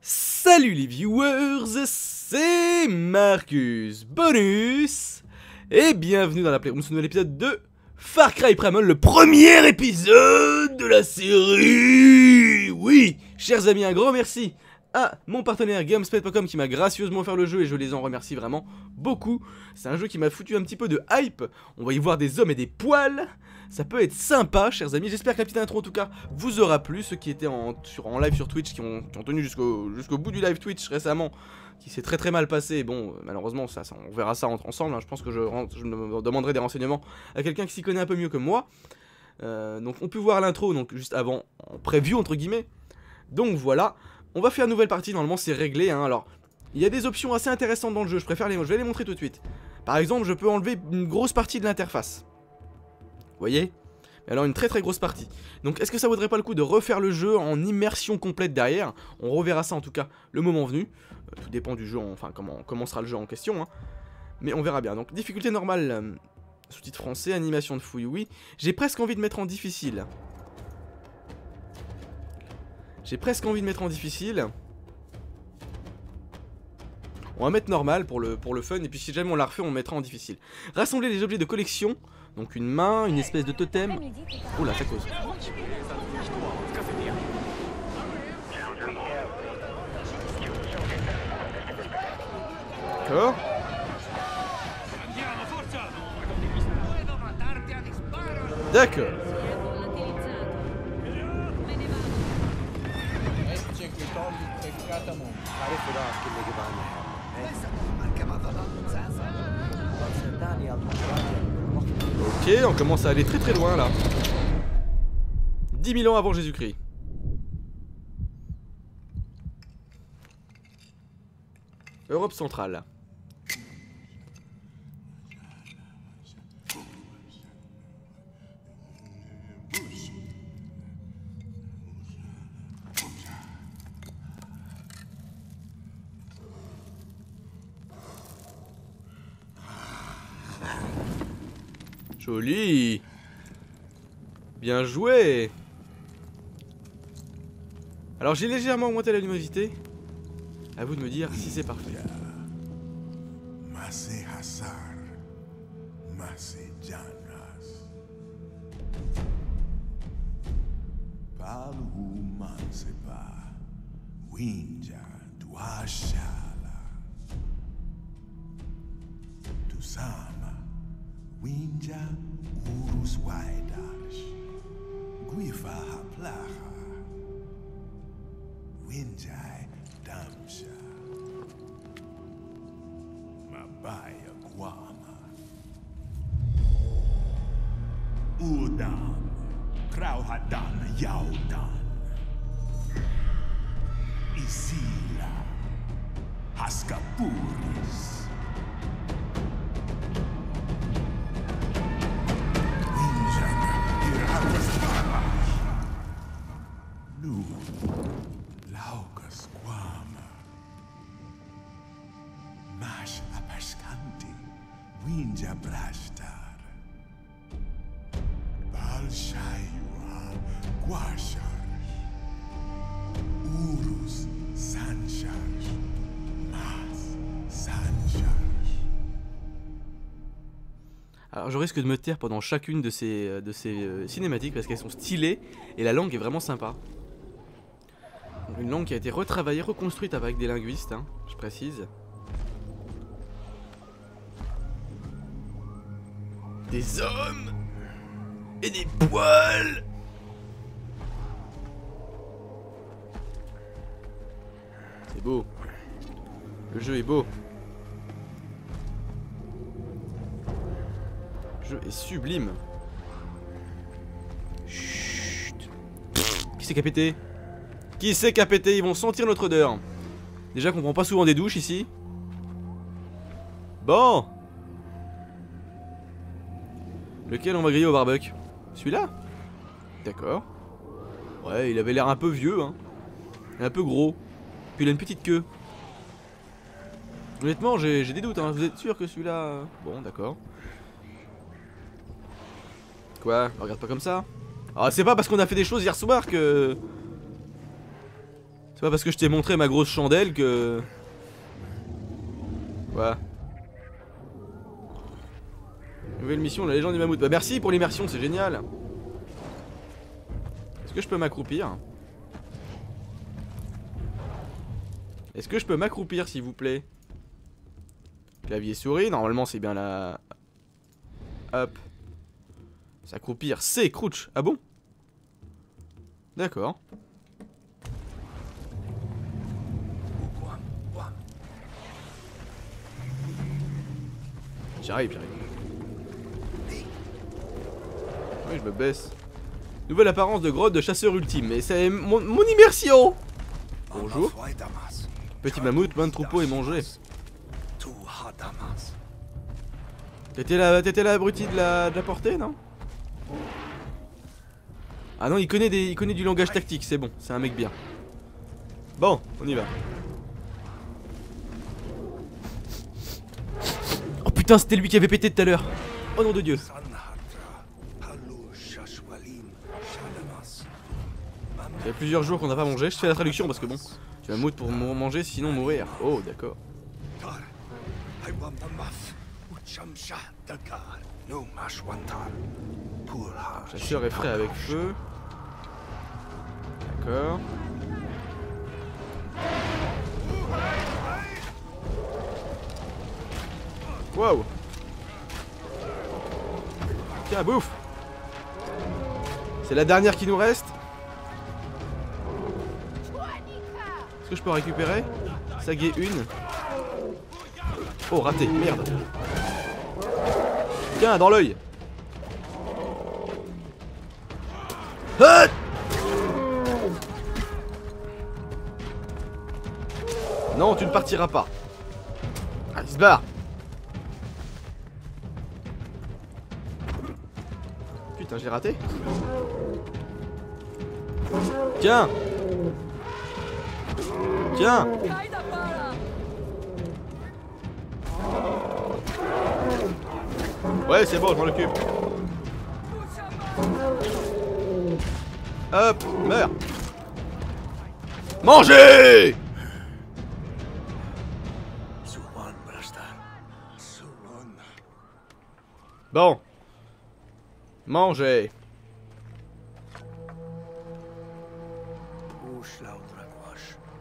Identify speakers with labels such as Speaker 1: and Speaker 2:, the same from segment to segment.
Speaker 1: Salut les viewers, c'est Marcus Bonus et bienvenue dans la Playroom ce nouvel épisode de Far Cry Primal, le premier épisode de la série. Oui Chers amis, un grand merci à mon partenaire Gamesped.com qui m'a gracieusement offert le jeu et je les en remercie vraiment beaucoup. C'est un jeu qui m'a foutu un petit peu de hype, on va y voir des hommes et des poils, ça peut être sympa chers amis, j'espère que la petite intro en tout cas vous aura plu, ceux qui étaient en, sur, en live sur Twitch, qui ont, tenu jusqu'au jusqu'au bout du live Twitch récemment, qui s'est très très mal passé, bon malheureusement ça, on verra ça en- ensemble, hein. je pense que je, demanderai des renseignements à quelqu'un qui s'y connaît un peu mieux que moi. Euh, donc on peut voir l'intro donc juste avant en preview entre guillemets. Donc voilà, on va faire une nouvelle partie, normalement c'est réglé hein. alors il y a des options assez intéressantes dans le jeu, je préfère les je vais les montrer tout de suite. Par exemple, je peux enlever une grosse partie de l'interface. Vous voyez? Alors une très très grosse partie. Donc est-ce que ça vaudrait pas le coup de refaire le jeu en immersion complète derrière? On reverra ça en tout cas le moment venu. Euh, tout dépend du jeu, en- enfin comment, comment sera le jeu en question. hein. Mais on verra bien. Donc difficulté normale, euh, sous-titre français, animation de fouille, oui. J'ai presque envie de mettre en difficile. J'ai presque envie de mettre en difficile. On va mettre normal pour le, pour le fun, et puis si jamais on la refait, on mettra en difficile. Rassembler les objets de collection, donc une main, une espèce de totem. Oh là, ça cause. D'accord. D'accord. Ok, on commence à aller très très loin là. 10 000 ans avant Jésus-Christ. Europe centrale. Joli Bien joué Alors j'ai légèrement augmenté la luminosité. À vous de me dire si c'est parfait. Alors je risque de me taire pendant chacune de ces, euh, euh, cinématiques parce qu'elles sont stylées et la langue est vraiment sympa. Une langue qui a été retravaillée, reconstruite avec des linguistes, hein, je précise. Des hommes et des poils C'est beau. Le jeu est beau. Le jeu est sublime. Chut. Qui c'est qui a pété? Qui c'est qui a pété? Ils vont sentir notre odeur. Déjà qu'on prend pas souvent des douches ici. Bon. Lequel on va griller au barbecue? Celui-là? D'accord. Ouais, il avait l'air un peu vieux, hein. Un peu gros. Puis il a une petite queue. Honnêtement, j'ai j'ai des doutes, hein. Vous êtes sûr que celui-là... euh, Bon, d'accord. Quoi? Regarde pas comme ça? Ah, c'est pas parce qu'on a fait des choses hier soir que... C'est pas parce que je t'ai montré ma grosse chandelle que... Quoi? Nouvelle mission, la légende du mammouth. Bah merci pour l'immersion, c'est génial. Est-ce que je peux m'accroupir? Est-ce que je peux m'accroupir s'il vous plaît? Clavier souris, normalement c'est bien la... Hop. S'accroupir, c'est crouch. Ah bon? D'accord. J'arrive, j'arrive. Oui, je me baisse. Nouvelle apparence de grotte de chasseur ultime. Mais c'est mon, mon immersion Bonjour. Petit mammouth, plein de troupeaux et manger. T'étais la, t'étais de la, de la portée, non? Ah non, il connaît, des, il connaît du langage tactique, c'est bon, c'est un mec bien. Bon, on y va. Oh putain, c'était lui qui avait pété tout à l'heure. Oh nom de Dieu. Fait plusieurs jours qu'on n'a pas mangé. Je fais la traduction parce que bon, tu vas moudre pour manger sinon mourir. Oh, d'accord. Chasseur est frais avec feu. D'accord. Wow. Tiens, bouffe. C'est la dernière qui nous reste. Est-ce que je peux récupérer Saguer une. Oh, raté, merde. Tiens, dans l'œil. Non, tu ne partiras pas. Il se barre. Putain, j'ai raté. Tiens. Tiens. Ouais, c'est bon, je m'en occupe. Hop, meurs. Mangez Bon. Mangez.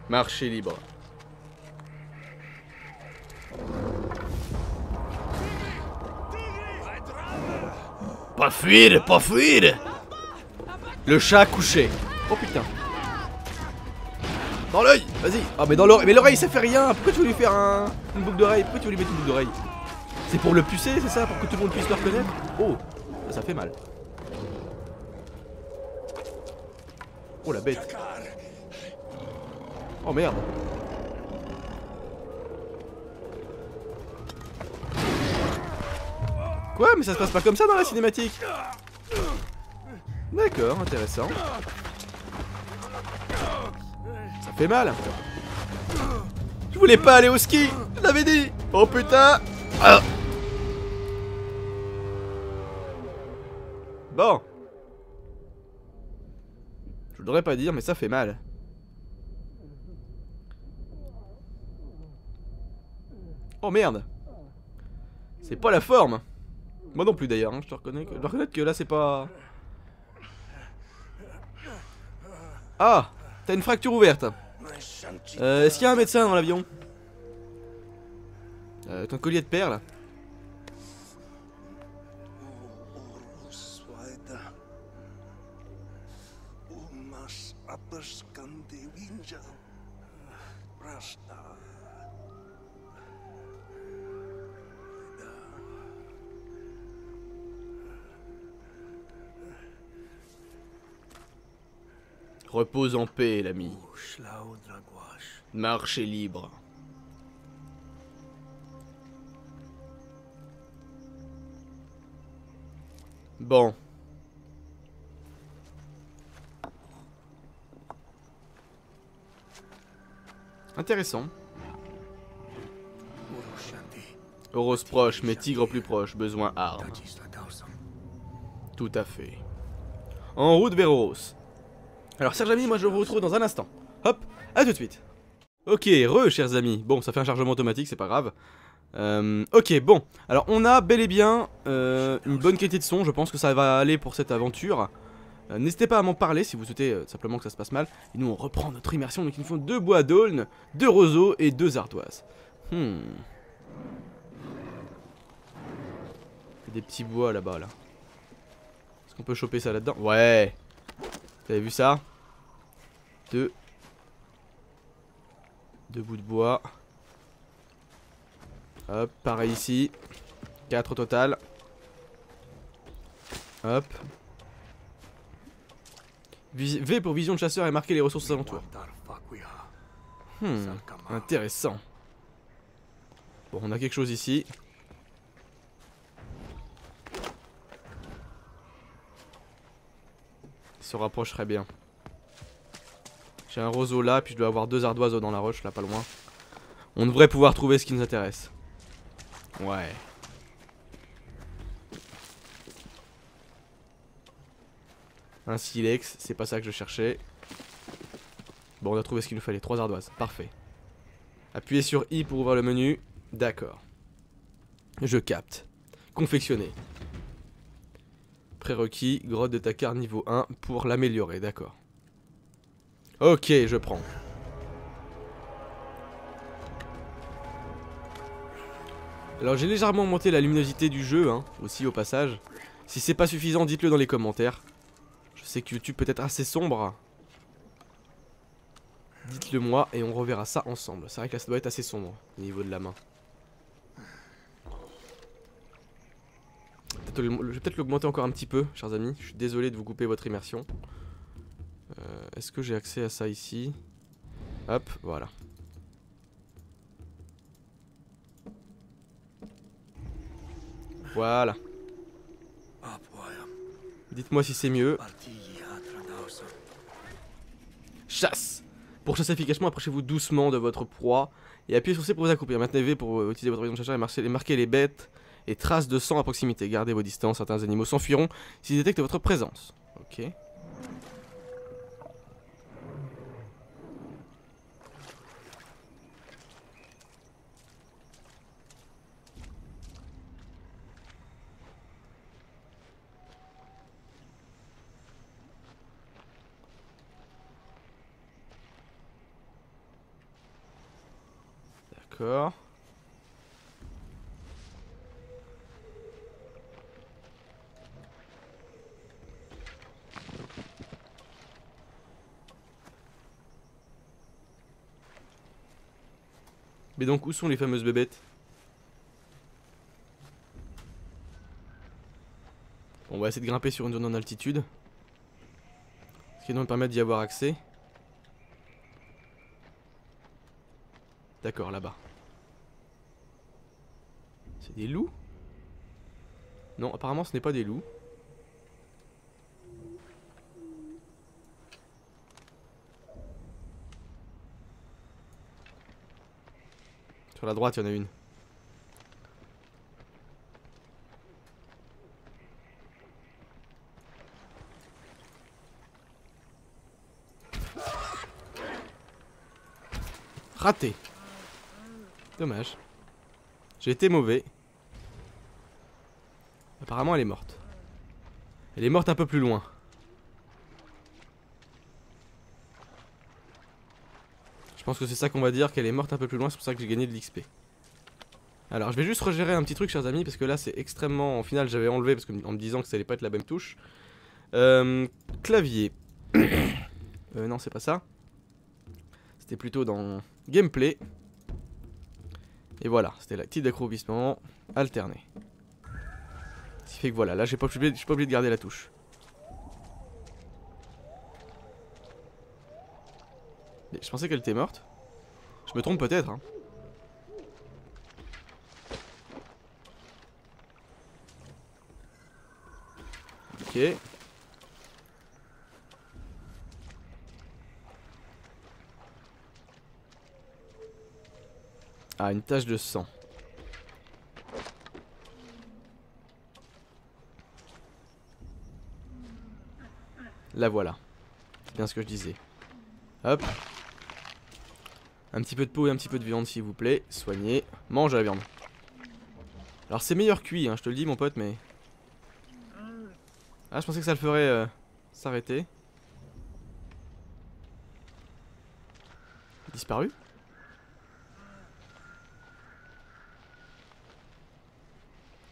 Speaker 1: Marché libre. Pas fuir, pas fuir Le chat couché. Oh putain. Dans l'œil Vas-y Ah mais dans l'oreille Mais l'oreille ça fait rien Pourquoi tu veux lui faire un... une boucle d'oreille? Pourquoi tu veux lui mettre une boucle d'oreille? C'est pour le pucer c'est ça? Pour que tout le monde puisse le reconnaître? Oh ça, ça fait mal. Oh la bête Oh merde Quoi Mais ça se passe pas comme ça dans la cinématique? D'accord, intéressant. Ça fait mal. Je voulais pas aller au ski, je l'avais dit. Oh putain. Ah. Bon. Je voudrais pas dire, mais ça fait mal. Oh merde. C'est pas la forme. Moi non plus d'ailleurs, hein, je te reconnais. Que... Je dois reconnaître que là c'est pas. Ah T'as une fracture ouverte. Euh, Est-ce qu'il y a un médecin dans l'avion? Euh, Ton collier de perles Repose en paix, l'ami. Marche libre. Bon. Intéressant. Oros proche, mais tigre plus proche, besoin arme. Tout à fait. En route vers Oros. Alors, chers amis, moi je vous retrouve dans un instant. Hop, à tout de suite. Ok, re, chers amis. Bon, ça fait un chargement automatique, c'est pas grave. Euh, ok, bon. Alors, on a bel et bien euh, une bonne qualité de son. Je pense que ça va aller pour cette aventure. Euh, N'hésitez pas à m'en parler si vous souhaitez simplement que ça se passe mal. Et nous, on reprend notre immersion. Donc, il nous faut deux bois d'aulne, deux roseaux et deux ardoises. Hmm. Des petits bois là-bas, là. Est-ce qu'on peut choper ça là-dedans? Ouais. Vous avez vu ça Deux. Deux bouts de bois. Hop, pareil ici. 4 au total. Hop. Vis- V pour vision de chasseur et marquer les ressources aux alentours. Hmm, intéressant. Bon, on a quelque chose ici. Se rapprocherait bien. J'ai un roseau là, puis je dois avoir deux ardoises dans la roche, là, pas loin. On devrait pouvoir trouver ce qui nous intéresse. Ouais. Un silex, c'est pas ça que je cherchais. Bon, on a trouvé ce qu'il nous fallait, trois ardoises, parfait. Appuyez sur I pour ouvrir le menu. D'accord. Je capte. Confectionner. Prérequis, grotte de Takar niveau 1 pour l'améliorer, d'accord. Ok, je prends. Alors j'ai légèrement monté la luminosité du jeu, hein, aussi au passage. Si c'est pas suffisant, dites-le dans les commentaires. Je sais que YouTube peut être assez sombre. Dites-le moi et on reverra ça ensemble. C'est vrai que là ça doit être assez sombre au niveau de la main. Je vais peut-être l'augmenter encore un petit peu, chers amis. Je suis désolé de vous couper votre immersion. Euh, Est-ce que j'ai accès à ça ici? Hop, voilà. Voilà. Dites-moi si c'est mieux. Chasse Pour chasser efficacement, approchez-vous doucement de votre proie et appuyez sur C pour vous accroupir. Maintenez V pour utiliser votre vision de chasseur et marquer les bêtes et traces de sang à proximité. Gardez vos distances, certains animaux s'enfuiront s'ils détectent votre présence. Ok. D'accord. Mais donc où sont les fameuses bébêtes? On va essayer de grimper sur une zone en altitude. Ce qui nous permettre d'y avoir accès. D'accord, là-bas. C'est des loups? Non, apparemment ce n'est pas des loups. Sur la droite, il y en a une. Raté. Dommage. J'ai été mauvais. Apparemment, elle est morte. Elle est morte un peu plus loin. Pense que c'est ça qu'on va dire, qu'elle est morte un peu plus loin, c'est pour ça que j'ai gagné de l'XP. Alors, je vais juste regérer un petit truc, chers amis, parce que là, c'est extrêmement... En final, j'avais enlevé, parce en me disant que ça allait pas être la même touche. Euh, clavier. euh, non, c'est pas ça. C'était plutôt dans gameplay. Et voilà, c'était la petite d'accroupissement alterné. Ce qui fait que voilà, là j'ai pas obligé, je suis pas obligé de garder la touche. Je pensais qu'elle était morte. Je me trompe peut-être. Hein. Ok. Ah, une tache de sang. La voilà. C'est bien ce que je disais. Hop. Un petit peu de peau et un petit peu de viande s'il vous plaît. Soignez. Mange la viande. Alors c'est meilleur cuit, hein, je te le dis mon pote, mais... Ah, je pensais que ça le ferait euh, s'arrêter. Disparu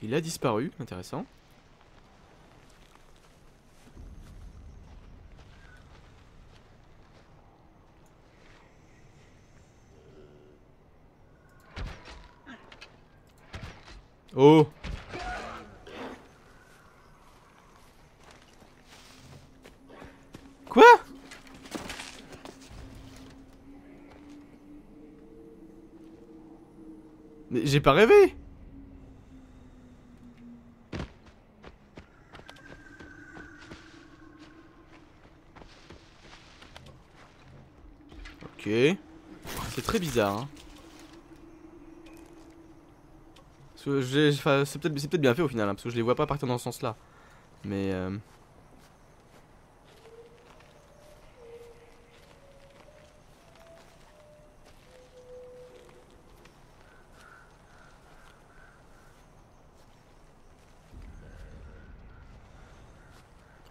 Speaker 1: Il a disparu, intéressant. Oh Quoi? Mais j'ai pas rêvé Ok. C'est très bizarre. Hein. Parce que j'ai, enfin, c'est peut-être, peut-être bien fait au final, hein, parce que je les vois pas partir dans ce sens-là. Mais euh...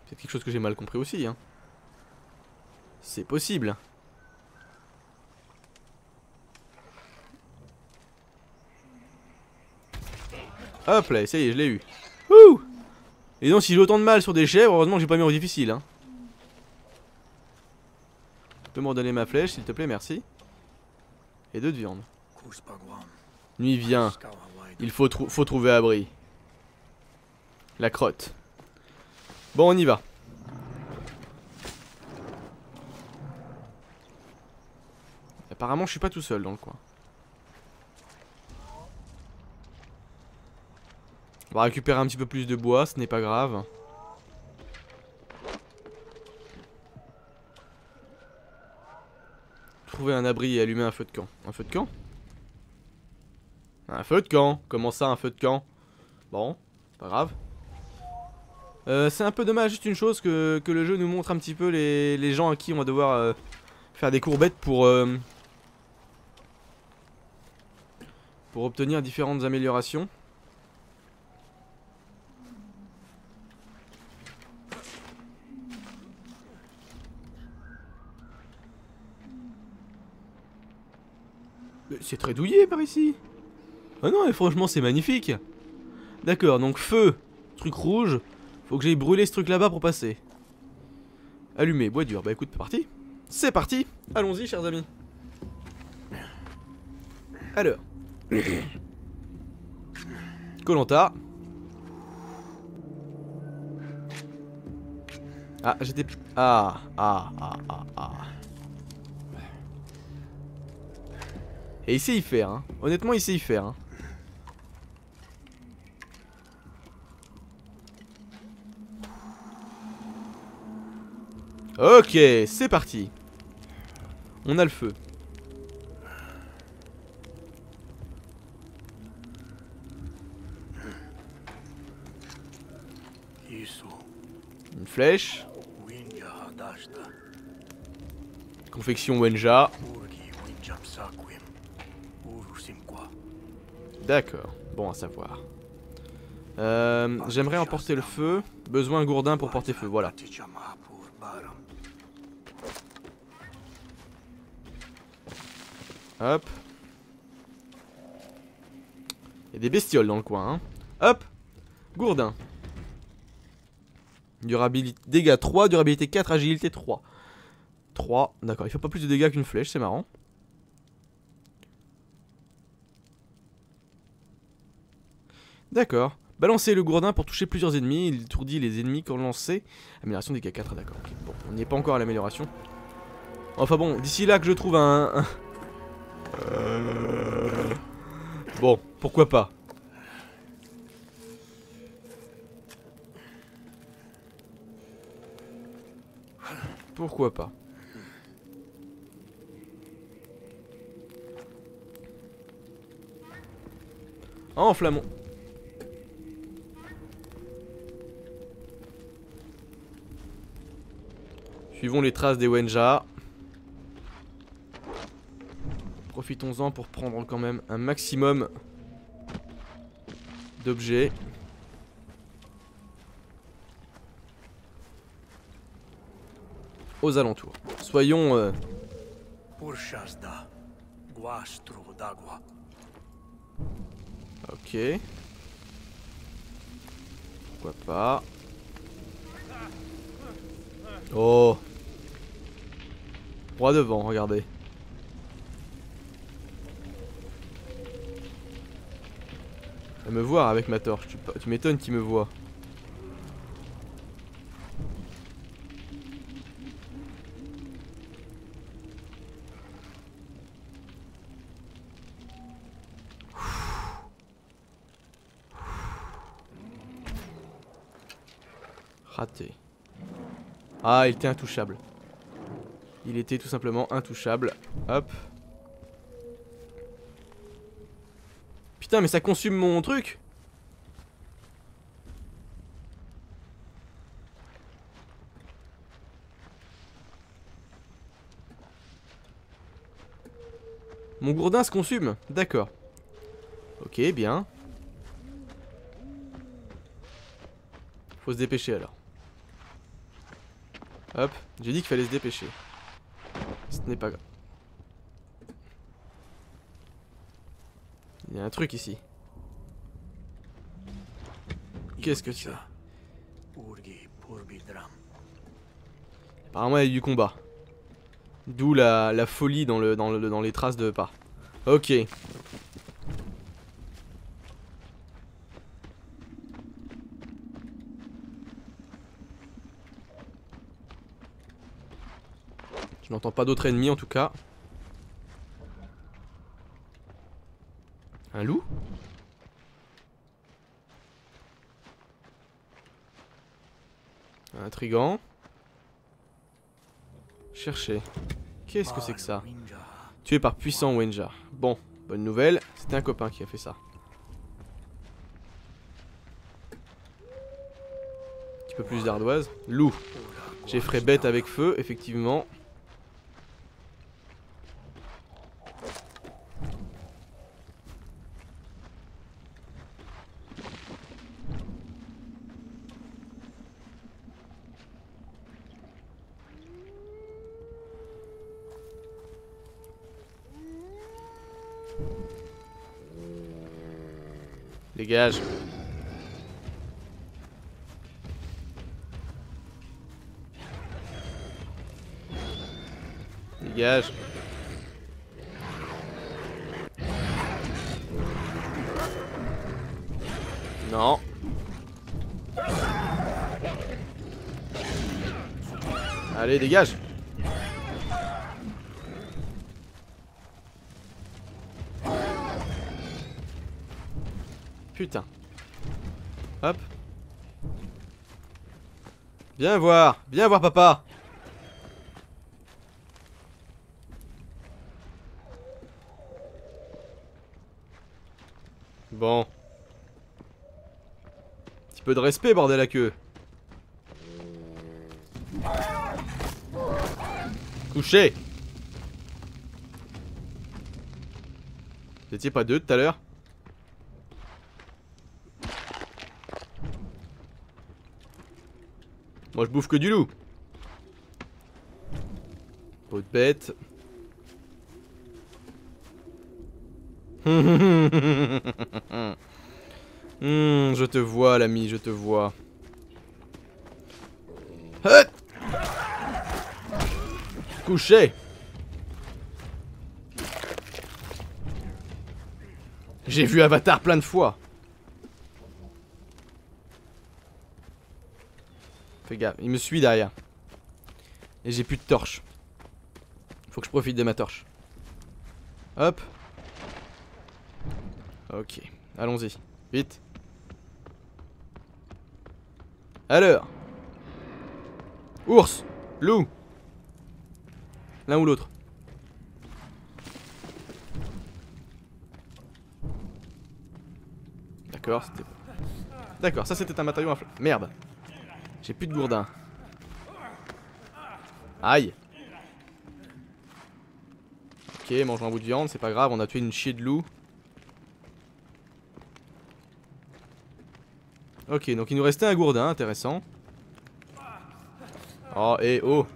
Speaker 1: C'est quelque chose que j'ai mal compris aussi, hein. C'est possible. Hop là, ça je l'ai eu. Ouh Et donc, si j'ai autant de mal sur des chèvres, heureusement que j'ai pas mis au difficile. Hein. Tu peux me redonner ma flèche, s'il te plaît, merci. Et deux de viande. Nuit vient. Il faut, faut trouver abri. La crotte. Bon, on y va. Apparemment, je suis pas tout seul dans le coin. On va récupérer un petit peu plus de bois, ce n'est pas grave. Trouver un abri et allumer un feu de camp. Un feu de camp? Un feu de camp Comment ça, un feu de camp? Bon, pas grave. Euh, c'est un peu dommage, juste une chose, que, que, le jeu nous montre un petit peu les, les gens à qui on va devoir euh, faire des courbettes pour... Euh, pour obtenir différentes améliorations. C'est très douillé par ici. Ah non, mais franchement, c'est magnifique. D'accord, donc feu, truc rouge. Faut que j'aille brûler ce truc là-bas pour passer. Allumé, bois dur. Bah écoute, parti. C'est parti. Allons-y, chers amis. Alors. Colanta. Ah, j'étais... Ah, ah, ah, ah, ah. Et il sait y faire, hein. Honnêtement, il sait y faire, hein. Ok, c'est parti. On a le feu. Une flèche. Confection Wenja. D'accord, bon à savoir. Euh, J'aimerais emporter le feu. Besoin gourdin pour porter feu, voilà. Hop. Il y a des bestioles dans le coin, hein. Hop Gourdin. Durabilité, dégâts 3, durabilité 4, agilité 3. 3, d'accord, il fait pas plus de dégâts qu'une flèche, c'est marrant. D'accord. Balancer le gourdin pour toucher plusieurs ennemis. Il étourdit les ennemis quand lancé. Amélioration des K4, d'accord. Bon, on n'y est pas encore à l'amélioration. Enfin bon, d'ici là que je trouve un... Euh. Bon, pourquoi pas. Pourquoi pas. En Suivons les traces des Wenja. Profitons-en pour prendre quand même un maximum d'objets. Aux alentours. Soyons... euh. Ok. Pourquoi pas? Oh. Droit devant, regardez. Elle me voit avec ma torche. Tu, tu m'étonnes qu'il me voit. Raté. Ah, il était intouchable. Il était tout simplement intouchable. Hop. Putain, mais ça consume mon truc Mon gourdin se consume, d'accord. Ok, bien. Faut se dépêcher alors. Hop, j'ai dit qu'il fallait se dépêcher. Ce n'est pas grave. Il y a un truc ici. Qu'est-ce que c'est. Apparemment il y a eu du combat. D'où la, la folie dans, le, dans, le, dans les traces de pas. Ok. Je n'entends pas d'autres ennemis en tout cas. Un loup? Intrigant. Chercher. Qu'est-ce que c'est que ça? Tué par puissant Wenja. Bon, bonne nouvelle, c'était un copain qui a fait ça. Un petit peu plus d'ardoise. Loup. J'effraie bête avec feu, effectivement. Dégage. Dégage. Non. Allez, dégage. Putain. Hop. Viens voir. Viens voir papa. Bon. Petit peu de respect, bordel à queue. Couché. Vous étiez pas deux tout à l'heure? Moi je bouffe que du loup. Peau de bête. Hmm, je te vois l'ami, je te vois. Couché J'ai vu Avatar plein de fois. Il me suit derrière. Et j'ai plus de torche. Faut que je profite de ma torche. Hop. Ok, allons-y. Vite. Alors. Ours. Loup. L'un ou l'autre. D'accord, c'était... D'accord, ça c'était un matériau infl... Merde J'ai plus de gourdin. Aïe Ok, mange un bout de viande, c'est pas grave, on a tué une chier de loup. Ok, donc il nous restait un gourdin, intéressant. Oh, et oh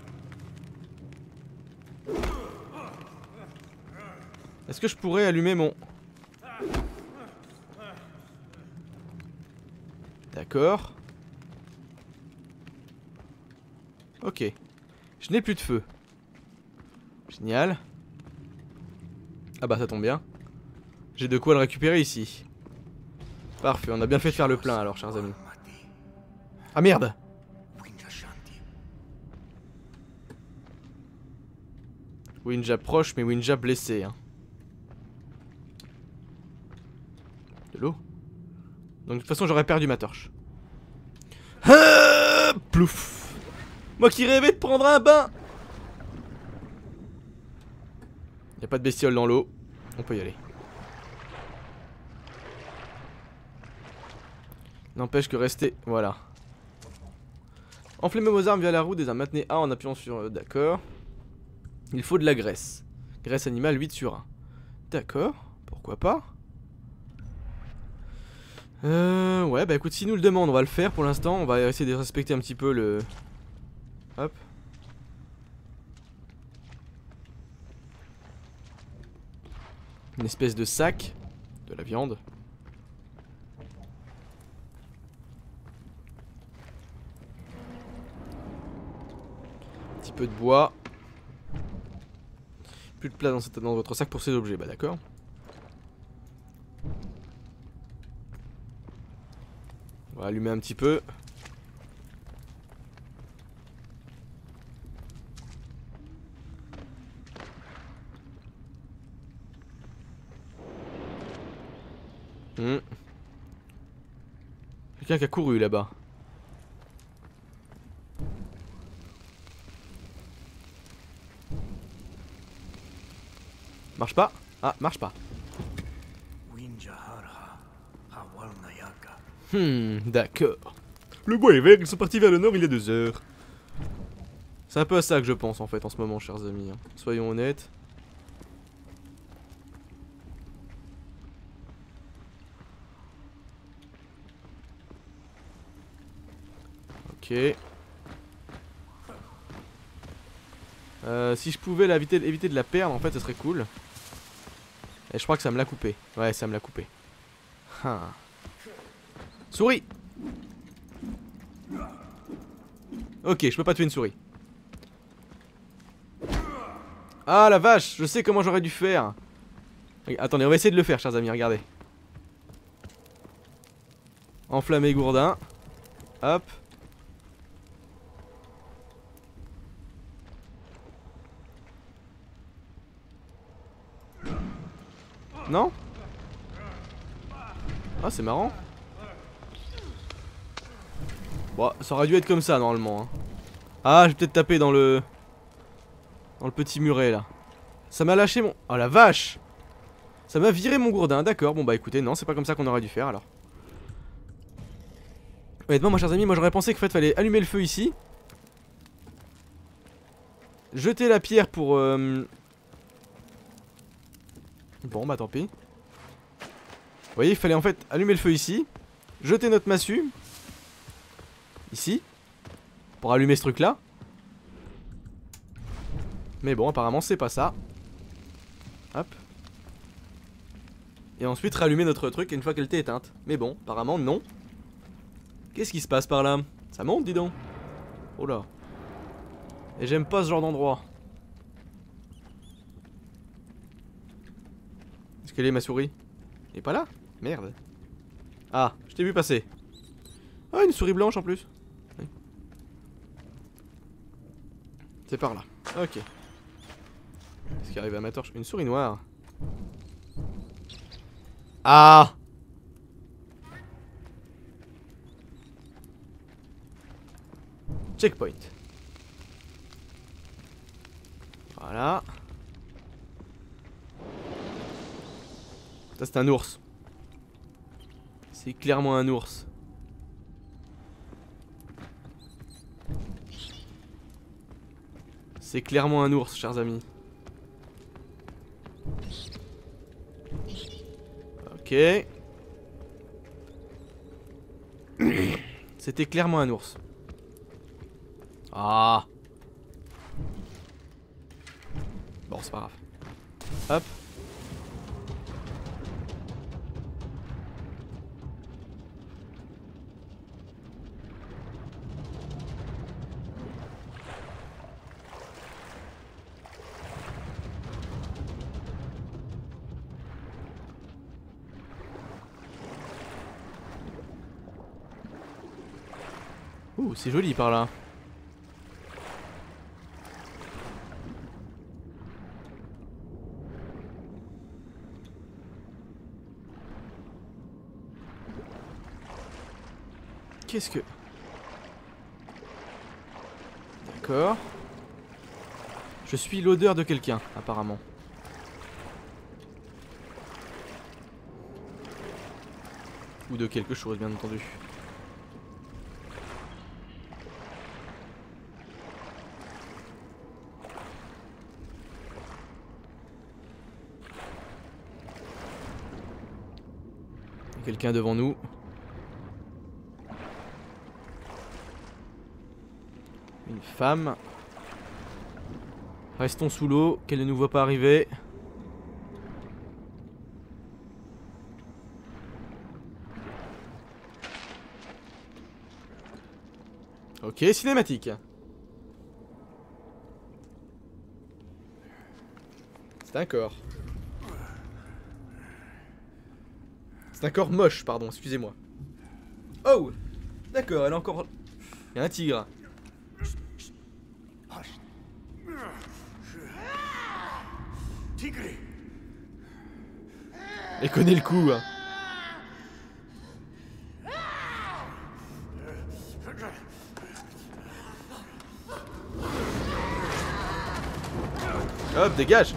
Speaker 1: Est-ce que je pourrais allumer mon... D'accord. Ok. Je n'ai plus de feu. Génial. Ah bah ça tombe bien. J'ai de quoi le récupérer ici. Parfait, on a bien fait de faire le plein alors, chers amis. Ah merde Winja proche, mais Winja blessé. Hein. De l'eau Donc de toute façon, j'aurais perdu ma torche. Plouf Moi qui rêvais de prendre un bain Y a pas de bestiole dans l'eau. On peut y aller. N'empêche que rester... Voilà. Enflammez vos armes via la roue des. Maintenez A en appuyant sur... Euh, D'accord. Il faut de la graisse. Graisse animale 8 sur 1. D'accord. Pourquoi pas Euh... Ouais, bah écoute, s'il nous le demande, on va le faire pour l'instant. On va essayer de respecter un petit peu le... Hop. Une espèce de sac. De la viande. Un petit peu de bois. Plus de place dans, dans votre sac pour ces objets, bah d'accord. On va allumer un petit peu. Hmm. Quelqu'un qui a couru là-bas. Marche pas Ah, marche pas. Hmm, d'accord. Le bois est vert, ils sont partis vers le nord il y a deux heures. C'est un peu à ça que je pense en fait en ce moment, chers amis. hein. Soyons honnêtes. Euh, si je pouvais éviter de la perdre, en fait, ce serait cool. Et je crois que ça me l'a coupé. Ouais, ça me l'a coupé. Ah. Souris Ok, je peux pas tuer une souris. Ah la vache, je sais comment j'aurais dû faire. Attendez, on va essayer de le faire, chers amis, regardez. Enflammer gourdin. Hop. Non Ah, c'est marrant. Bon, ça aurait dû être comme ça normalement. hein. Ah, j'ai peut-être tapé dans le... Dans le petit muret là. Ça m'a lâché mon... Oh la vache Ça m'a viré mon gourdin, d'accord. Bon bah écoutez, non, c'est pas comme ça qu'on aurait dû faire alors. Honnêtement, moi chers amis, moi j'aurais pensé qu'en fait fallait allumer le feu ici. Jeter la pierre pour... euh, Bon bah tant pis. Vous voyez, il fallait en fait allumer le feu ici. Jeter notre massue. Ici. Pour allumer ce truc là. Mais bon, apparemment c'est pas ça. Hop. Et ensuite rallumer notre truc une fois qu'elle était éteinte. Mais bon, apparemment non. Qu'est-ce qui se passe par là? Ça monte, dis donc. Oh là. Et j'aime pas ce genre d'endroit. Qu'elle est ma souris Elle est pas là Merde. Ah, je t'ai vu passer. Ah, une souris blanche en plus. C'est par là. Ok. Qu'est-ce qui arrive à ma torche? Une souris noire. Ah Checkpoint. Voilà. C'est un ours. C'est C'est clairement un ours. C'est clairement un ours, chers amis. Ok. C'était clairement un ours. Ah. Bon, c'est pas grave. Hop. Ouh, c'est joli par là. Qu'est-ce que... D'accord. Je suis l'odeur de quelqu'un, apparemment. Ou de quelque chose, bien entendu. Quelqu'un devant nous. Une femme. Restons sous l'eau, qu'elle ne nous voit pas arriver. Ok, cinématique. C'est un corps. C'est un corps moche, pardon, excusez-moi. Oh D'accord, elle a encore... Il y a un tigre.
Speaker 2: Tigre
Speaker 1: Elle connaît le coup, hein. Hop, dégage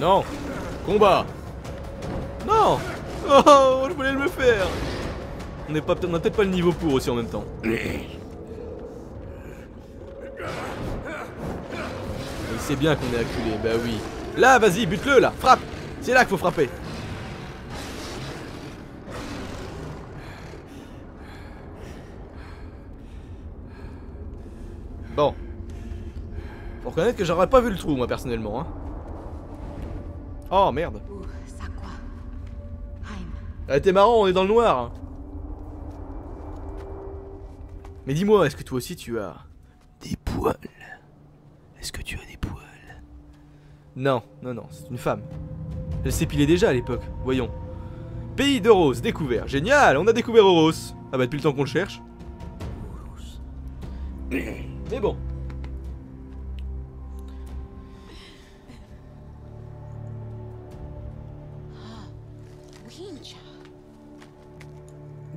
Speaker 1: Non Combat Non Oh, je voulais le faire On n'est pas on a peut-être pas le niveau pour aussi en même temps. Il sait bien qu'on est acculé, bah oui. Là, vas-y, bute-le là, frappe C'est là qu'il faut frapper. Bon. Faut reconnaître que j'aurais pas vu le trou, moi, personnellement. Hein. Oh, merde. Ah, t'es marrant, on est dans le noir. Mais dis-moi, est-ce que toi aussi tu as des poils? Est-ce que tu as des poils? Non, non, non, c'est une femme. Elle s'épilait déjà à l'époque, voyons. Pays de Rose, découvert. Génial, on a découvert Oros. Ah bah depuis le temps qu'on le cherche. Mais bon.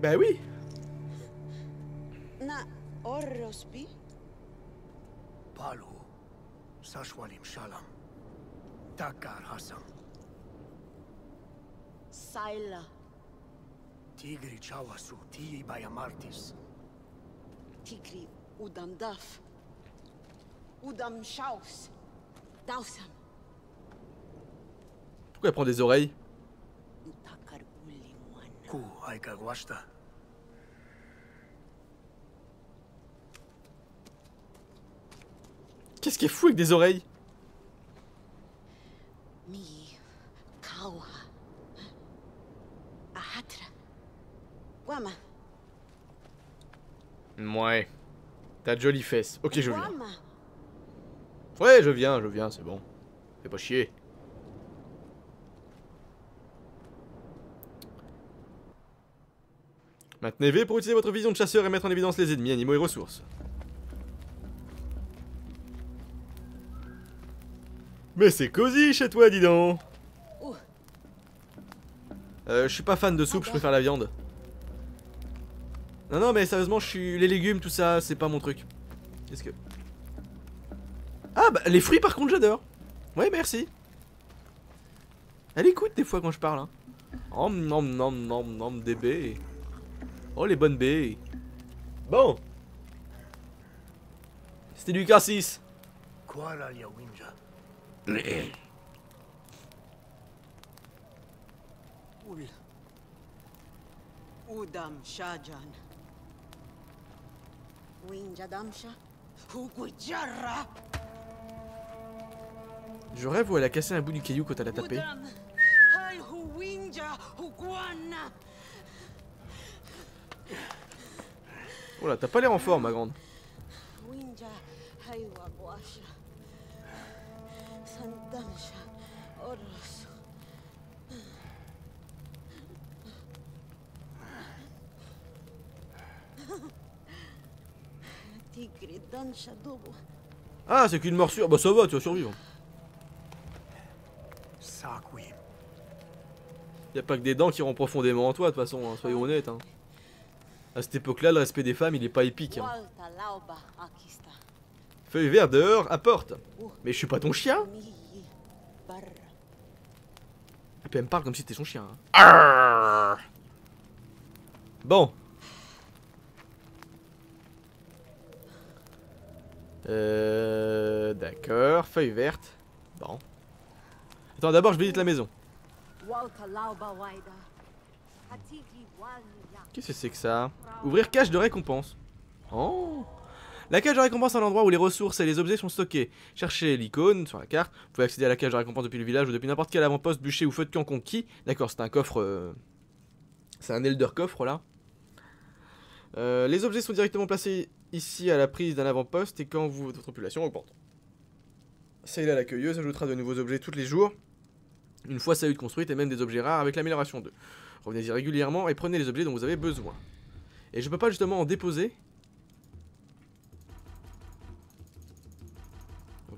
Speaker 1: Bah oui.
Speaker 3: Na Orrosby.
Speaker 2: Palu Sashwalim Shalom Takar Hassan
Speaker 3: Saila.
Speaker 2: Tigri Chawasu Tii Bayamartis
Speaker 3: Tigri Udam Daf. Udam Shaus. Dausam.
Speaker 1: Pourquoi elle prend des oreilles?
Speaker 2: Ku Aika
Speaker 1: Qu'est-ce qui est fou avec des oreilles. Ouais. T'as de jolies fesses. Ok, je viens. Ouais, je viens, je viens, c'est bon. Fais pas chier. Maintenez V pour utiliser votre vision de chasseur et mettre en évidence les ennemis, animaux et ressources. Mais c'est cosy chez toi, dis donc. Euh, je suis pas fan de soupe, je préfère la viande. Non, non, mais sérieusement, je suis... Les légumes, tout ça, c'est pas mon truc. Qu'est-ce que... Ah bah les fruits par contre j'adore. Ouais merci. Elle écoute des fois quand je parle. Hein. Oh nom nom nom nom des baies. Oh les bonnes baies. Bon. C'était du cassis.
Speaker 2: Quara ya winja.
Speaker 3: Ul. Udam Shajan. Winja Damsha. Hugujarra.
Speaker 1: Je rêve où elle a cassé un bout du caillou quand elle a tapé. Oh là, t'as pas l'air en forme ma grande. Ah c'est qu'une morsure. Bah ça va, tu vas survivre. Y a pas que des dents qui rentrent profondément en toi de toute façon, hein, soyons honnêtes. Hein. À cette époque-là, le respect des femmes il est pas épique. Hein. Feuille verte dehors, apporte. Mais je suis pas ton chien. Puis elle me parle comme si t'étais son chien. hein. Bon. Euh. D'accord, feuille verte. Bon. Attends, d'abord je visite la maison. Qu'est-ce que c'est que ça? Ouvrir cache de récompense. Oh La cage de récompense est un endroit où les ressources et les objets sont stockés. Cherchez l'icône sur la carte. Vous pouvez accéder à la cage de récompense depuis le village ou depuis n'importe quel avant-poste, bûcher ou feu de camp conquis. D'accord, c'est un coffre. euh, C'est un elder coffre là. Euh, les objets sont directement placés ici à la prise d'un avant-poste et quand vous, votre population augmente. Celle-là, l'accueilleuse, ajoutera de nouveaux objets tous les jours. Une fois sa hutte construite et même des objets rares avec l'amélioration 2. Revenez-y régulièrement et prenez les objets dont vous avez besoin. Et je peux pas justement en déposer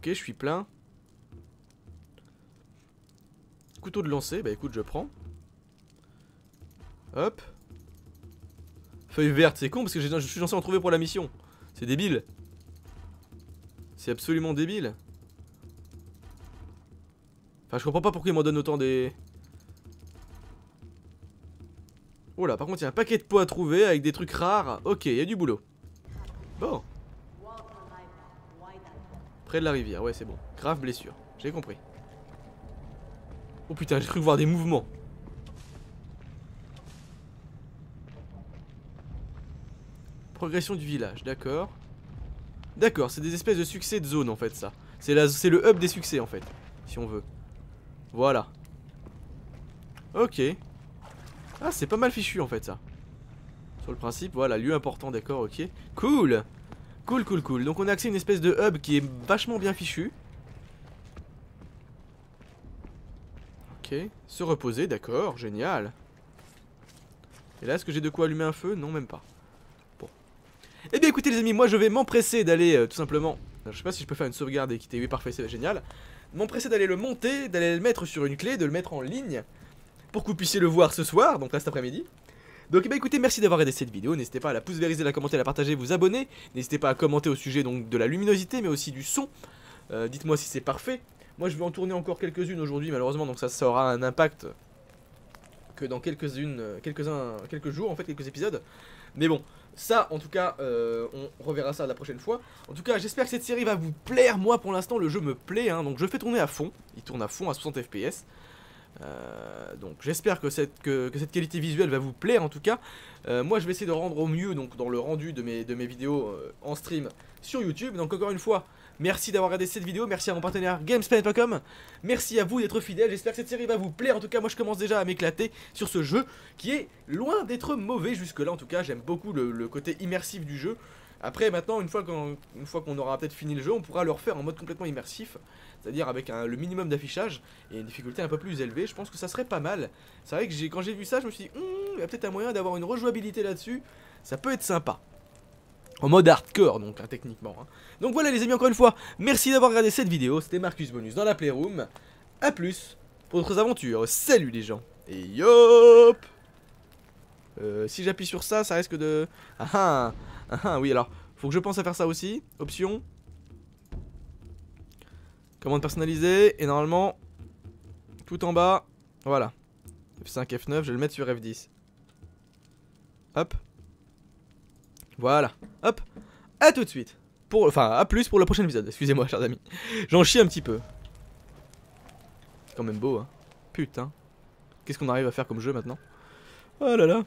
Speaker 1: Ok, je suis plein. Couteau de lancer, bah écoute, je prends. Hop. Feuille verte, c'est con parce que je suis censé en trouver pour la mission. C'est débile. C'est absolument débile. Enfin, je comprends pas pourquoi il m'en donne autant des... Oh là, par contre, il y a un paquet de pots à trouver avec des trucs rares. Ok, il y a du boulot. Bon. Près de la rivière, ouais, c'est bon. Grave blessure, j'ai compris. Oh putain, j'ai cru voir des mouvements. Progression du village, d'accord. D'accord, c'est des espèces de succès de zone en fait, ça. C'est le hub des succès en fait, si on veut. Voilà. Ok. Ah, c'est pas mal fichu en fait ça. Sur le principe, voilà, lieu important, d'accord, ok. Cool Cool, cool, cool. Donc on a accès à une espèce de hub qui est vachement bien fichu. Ok. Se reposer, d'accord, génial. Et là, est-ce que j'ai de quoi allumer un feu? Non, même pas. Bon. Eh bien écoutez les amis, moi je vais m'empresser d'aller euh, tout simplement... Je sais pas si je peux faire une sauvegarde et quitter. Oui, parfait, c'est génial. M'empresser d'aller le monter, d'aller le mettre sur une clé, de le mettre en ligne. Pour que vous puissiez le voir ce soir, donc là cet après-midi. Donc ben, écoutez, merci d'avoir regardé cette vidéo. N'hésitez pas à la pouce vériser, la commenter, la partager, vous abonner. N'hésitez pas à commenter au sujet donc de la luminosité, mais aussi du son. Euh, Dites-moi si c'est parfait. Moi, je vais en tourner encore quelques-unes aujourd'hui, malheureusement, donc ça, ça aura un impact que dans quelques-unes, euh, quelques-uns, quelques jours, en fait, quelques épisodes. Mais bon, ça, en tout cas, euh, on reverra ça la prochaine fois. En tout cas, j'espère que cette série va vous plaire. Moi, pour l'instant, le jeu me plaît, hein, donc je fais tourner à fond. Il tourne à fond à 60 FPS. Euh, donc j'espère que cette, qualité visuelle va vous plaire en tout cas. Euh, moi je vais essayer de rendre au mieux donc dans le rendu de mes, vidéos euh, en stream sur YouTube. Donc encore une fois, merci d'avoir regardé cette vidéo, merci à mon partenaire Gamesplanet.com, merci à vous d'être fidèles, j'espère que cette série va vous plaire. En tout cas moi je commence déjà à m'éclater sur ce jeu qui est loin d'être mauvais jusque là. En tout cas j'aime beaucoup le côté immersif du jeu. Après maintenant une fois qu'on aura peut-être fini le jeu on pourra le refaire en mode complètement immersif c'est-à-dire avec le minimum d'affichage et une difficulté un peu plus élevée, je pense que ça serait pas mal. C'est vrai que quand j'ai vu ça, je me suis dit, Hum, il y a peut-être un moyen d'avoir une rejouabilité là-dessus, ça peut être sympa. En mode hardcore, donc, hein, techniquement. hein. Donc voilà les amis, encore une fois, merci d'avoir regardé cette vidéo, c'était Marcus Bonus dans la Playroom. A plus pour d'autres aventures, salut les gens, et yop Euh, Si j'appuie sur ça, ça risque de... Ah, ah ah, oui alors, faut que je pense à faire ça aussi, option... Commande personnalisée, et normalement, tout en bas, voilà. F5, F9, je vais le mettre sur F10. Hop. Voilà. Hop. À tout de suite. Pour, enfin, à plus pour le prochain épisode. Excusez-moi, chers amis. J'en chie un petit peu. C'est quand même beau, hein. Putain. Qu'est-ce qu'on arrive à faire comme jeu maintenant? Oh là là.